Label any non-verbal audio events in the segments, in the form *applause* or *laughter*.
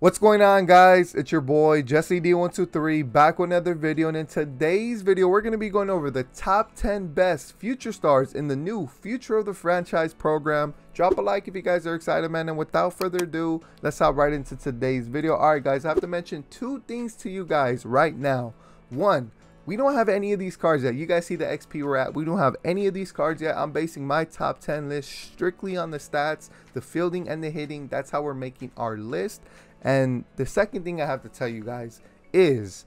What's going on guys? It's your boy Jesse D123 back with another video and in today's video we're going to be going over the top 10 best future stars in the new Future of the Franchise program. Drop a like if you guys are excited man and without further ado let's hop right into today's video. Alright guys I have to mention two things to you guys right now. One we don't have any of these cards yet. You guys see the XP we're at. We don't have any of these cards yet. I'm basing my top 10 list strictly on the stats, the fielding, and the hitting. That's how we're making our list. And the second thing I have to tell you guys is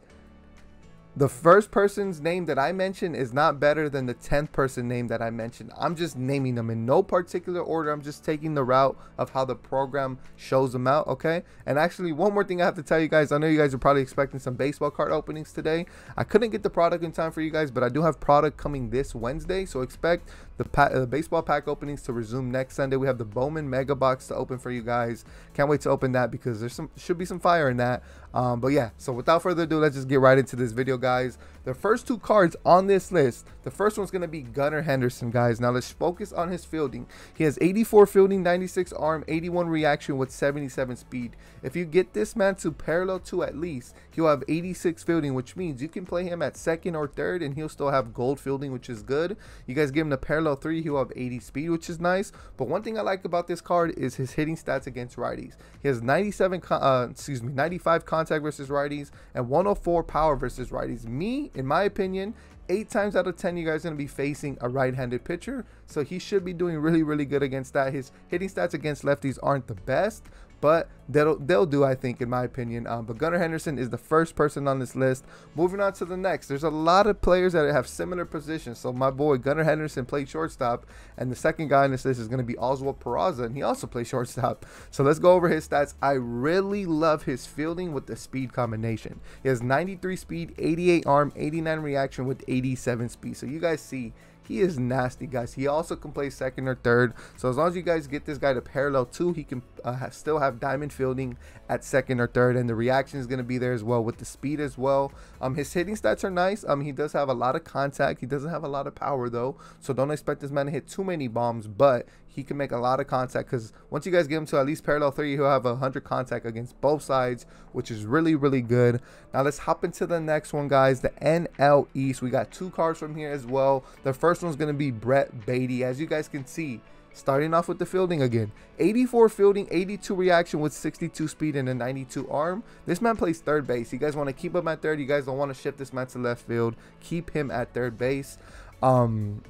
the first person's name that I mentioned is not better than the 10th person name that I mentioned. I'm just naming them in no particular order. I'm just taking the route of how the program shows them out, okay? And actually, one more thing I have to tell you guys. I know you guys are probably expecting some baseball card openings today. I couldn't get the product in time for you guys, but I do have product coming this Wednesday. So expect the uh, baseball pack openings to resume next Sunday. We have the Bowman Mega Box to open for you guys. Can't wait to open that because there's some should be some fire in that. Um, but yeah, so without further ado, let's just get right into this video, guys. The first two cards on this list, the first one's going to be Gunnar Henderson, guys. Now let's focus on his fielding. He has 84 fielding, 96 arm, 81 reaction with 77 speed. If you get this man to parallel 2 at least, he'll have 86 fielding, which means you can play him at second or third and he'll still have gold fielding, which is good. You guys give him the parallel 3, he'll have 80 speed, which is nice. But one thing I like about this card is his hitting stats against righties. He has 97, uh, excuse me, 95 contact versus righties and 104 power versus righties. Me, in my opinion, eight times out of 10, you guys are going to be facing a right-handed pitcher. So he should be doing really, really good against that. His hitting stats against lefties aren't the best, but they'll they'll do I think in my opinion. Um, but Gunnar Henderson is the first person on this list. Moving on to the next, there's a lot of players that have similar positions. So my boy Gunnar Henderson played shortstop, and the second guy on this list is going to be Oswald Peraza, and he also plays shortstop. So let's go over his stats. I really love his fielding with the speed combination. He has 93 speed, 88 arm, 89 reaction with 87 speed. So you guys see he is nasty, guys. He also can play second or third. So as long as you guys get this guy to parallel two, he can uh, still have diamond fielding at second or third, and the reaction is going to be there as well with the speed as well. Um, his hitting stats are nice. Um, he does have a lot of contact. He doesn't have a lot of power though, so don't expect this man to hit too many bombs. But he can make a lot of contact because once you guys get him to at least parallel three, he'll have a hundred contact against both sides, which is really really good. Now let's hop into the next one, guys. The NL East. We got two cards from here as well. The first one's gonna be Brett Baty. As you guys can see, starting off with the fielding again 84 fielding 82 reaction with 62 speed and a 92 arm this man plays third base you guys want to keep him at third you guys don't want to shift this man to left field keep him at third base um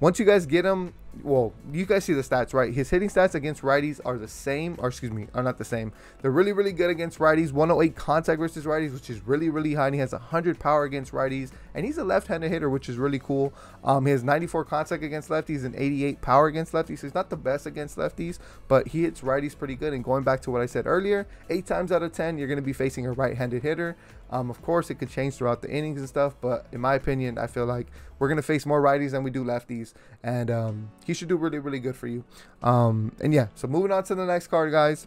once you guys get him well, you guys see the stats, right? His hitting stats against righties are the same, or excuse me, are not the same. They're really, really good against righties. 108 contact versus righties, which is really, really high. And he has 100 power against righties, and he's a left-handed hitter, which is really cool. Um, he has 94 contact against lefties and 88 power against lefties. So he's not the best against lefties, but he hits righties pretty good. And going back to what I said earlier, eight times out of 10, you're going to be facing a right-handed hitter. Um, of course, it could change throughout the innings and stuff, but in my opinion, I feel like we're going to face more righties than we do lefties, and um, he should do really, really good for you. Um, and yeah, so moving on to the next card, guys.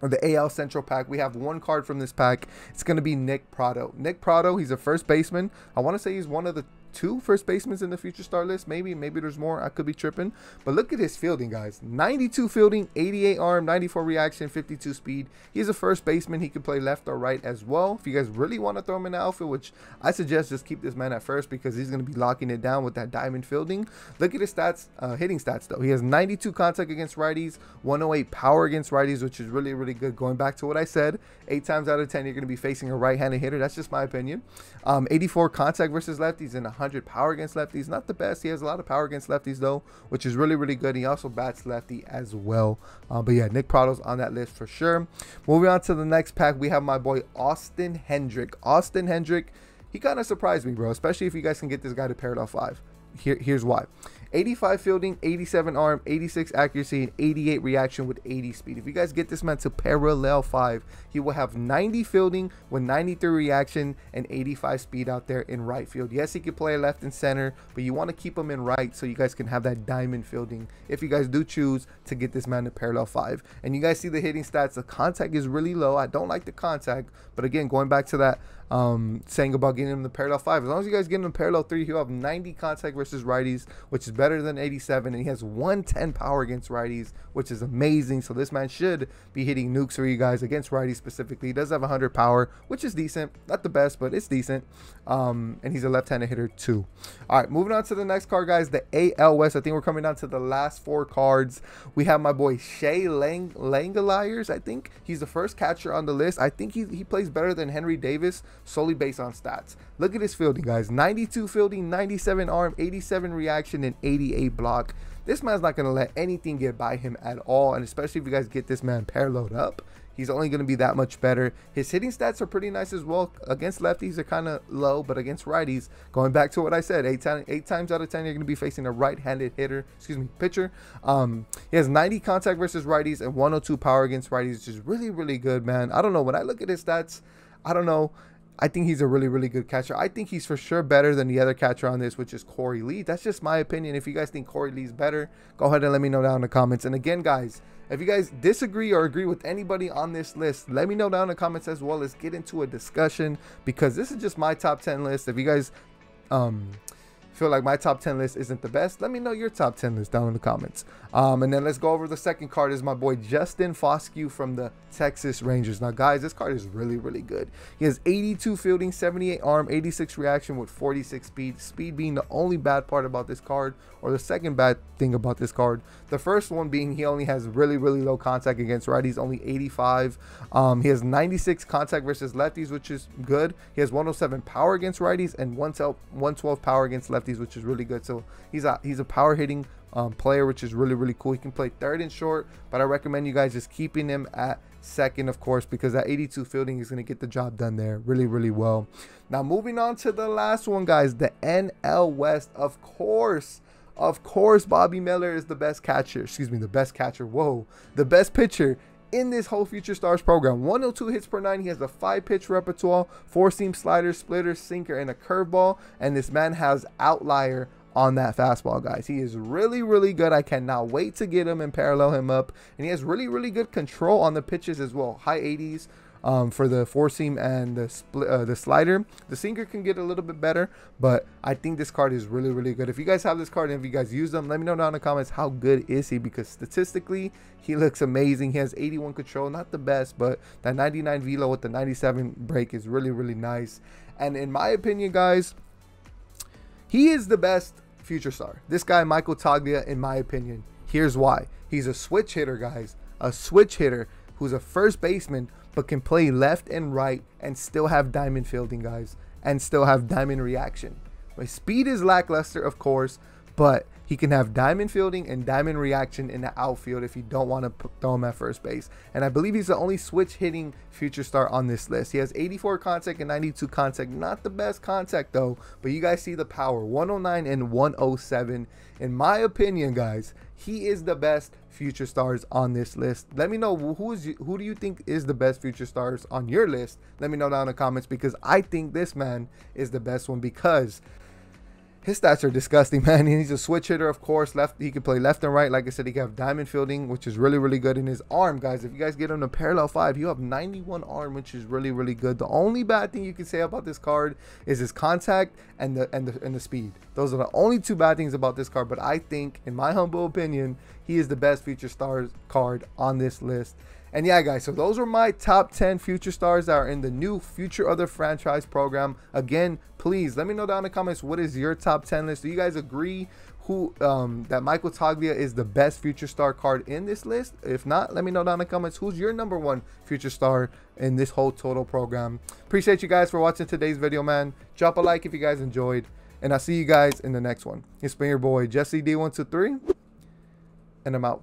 The AL Central pack. We have one card from this pack. It's going to be Nick Pratto. Nick Pratto, he's a first baseman. I want to say he's one of the two first basemen in the future star list. Maybe, maybe there's more. I could be tripping. But look at his fielding, guys. 92 fielding, 88 arm, 94 reaction, 52 speed. He's a first baseman. He can play left or right as well. If you guys really want to throw him in the outfield, which I suggest just keep this man at first because he's going to be locking it down with that diamond fielding. Look at his stats, uh, hitting stats though. He has 92 contact against righties, 108 power against righties, which is really, really good. Going back to what I said, eight times out of 10, you're going to be facing a right-handed hitter. That's just my opinion. Um, 84 contact versus lefties and 100 power against lefties. Not the best. He has a lot of power against lefties though, which is really really good. He also bats lefty as well. Uh, but yeah, Nick Pratto's on that list for sure. Moving on to the next pack, we have my boy Austin Hendrick. Austin Hendrick, he kind of surprised me, bro. Especially if you guys can get this guy to parallel five. Here, here's why. 85 fielding, 87 arm, 86 accuracy, and 88 reaction with 80 speed. If you guys get this man to parallel 5, he will have 90 fielding with 93 reaction and 85 speed out there in right field. Yes, he can play left and center, but you want to keep him in right so you guys can have that diamond fielding if you guys do choose to get this man to parallel 5. And you guys see the hitting stats. The contact is really low. I don't like the contact, but again, going back to that um, saying about getting him the parallel 5, as long as you guys get him the parallel 3, he'll have 90 contact versus righties, which is better than 87, and he has 110 power against righties, which is amazing. So this man should be hitting nukes for you guys against righties specifically. He does have 100 power, which is decent. Not the best, but it's decent. Um, and he's a left-handed hitter too. All right, moving on to the next card, guys. The AL West. I think we're coming down to the last four cards. We have my boy Shea Lang Langeliers. I think he's the first catcher on the list. I think he, he plays better than Henry Davis solely based on stats. Look at his fielding, guys. 92 fielding, 97 arm, 87 reaction, and 88 block. This man's not going to let anything get by him at all. And especially if you guys get this man paralleled up, he's only going to be that much better. His hitting stats are pretty nice as well. Against lefties, they're kind of low, but against righties, going back to what I said, eight, eight times out of 10, you're going to be facing a right-handed hitter, excuse me, pitcher. Um, he has 90 contact versus righties and 102 power against righties, which is really, really good, man. I don't know. When I look at his stats, I don't know. I think he's a really, really good catcher. I think he's for sure better than the other catcher on this, which is Korey Lee. That's just my opinion. If you guys think Korey Lee's better, go ahead and let me know down in the comments. And again, guys, if you guys disagree or agree with anybody on this list, let me know down in the comments as well. Let's get into a discussion because this is just my top 10 list. If you guys um, feel like my top 10 list isn't the best, let me know your top 10 list down in the comments. Um, and then let's go over the second card is my boy Justin Foscue from the Texas Rangers. Now, guys, this card is really, really good. He has 82 fielding, 78 arm, 86 reaction with 46 speed. Speed being the only bad part about this card, or the second bad thing about this card. The first one being he only has really, really low contact against righties, only 85. Um, he has 96 contact versus lefties, which is good. He has 107 power against righties and 112 power against lefties, which is really good. So he's a he's a power hitting um, player, which is really, really cool. He can play third and short, but I recommend you guys just keeping him at second, of course, because that 82 fielding is going to get the job done there really, really well. Now, moving on to the last one, guys, the NL West, of course. Of course, Bobby Miller is the best catcher. Excuse me, the best catcher. Whoa, the best pitcher in this whole Future Stars program. 102 hits per nine. He has a five pitch repertoire, four seam slider, splitter, sinker, and a curveball. And this man has outlier on that fastball, guys. He is really, really good. I cannot wait to get him and parallel him up. And he has really, really good control on the pitches as well. High 80s um, for the four seam and the split, uh, the slider. The sinker can get a little bit better, but I think this card is really, really good. If you guys have this card and if you guys use them, let me know down in the comments how good is he because statistically he looks amazing. He has 81 control, not the best, but that 99 velo with the 97 break is really, really nice. And in my opinion, guys, he is the best future star. This guy, Michael Toglia, in my opinion. Here's why. He's a switch hitter, guys. A switch hitter who's a first baseman but can play left and right and still have diamond fielding, guys, and still have diamond reaction. My speed is lackluster, of course, but he can have diamond fielding and diamond reaction in the outfield if you don't want to throw him at first base. And I believe he's the only switch hitting future star on this list. He has 84 contact and 92 contact. Not the best contact though, but you guys see the power 109 and 107. In my opinion, guys, he is the best future stars on this list. Let me know who is who do you think is the best future stars on your list? Let me know down in the comments because I think this man is the best one because his stats are disgusting, *laughs* man. He's a switch hitter, of course. Left, he can play left and right. Like I said, he can have diamond fielding, which is really, really good. In his arm, guys, if you guys get him to parallel five, you have 91 arm, which is really, really good. The only bad thing you can say about this card is his contact and the and the and the speed. Those are the only two bad things about this card. But I think, in my humble opinion, he is the best future stars card on this list. And yeah, guys, so those are my top 10 future stars that are in the new Future of the Franchise program. Again, please let me know down in the comments what is your top 10 list. Do you guys agree who um, that Michael Toglia is the best future star card in this list? If not, let me know down in the comments who's your number one future star in this whole total program. Appreciate you guys for watching today's video, man. Drop a like if you guys enjoyed. And I'll see you guys in the next one. It's been your boy, Jesse D123. And I'm out.